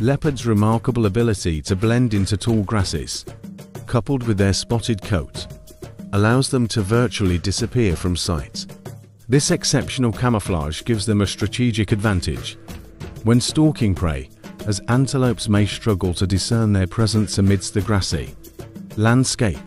Leopards' remarkable ability to blend into tall grasses, coupled with their spotted coat, allows them to virtually disappear from sight. This exceptional camouflage gives them a strategic advantage when stalking prey, as antelopes may struggle to discern their presence amidst the grassy landscape.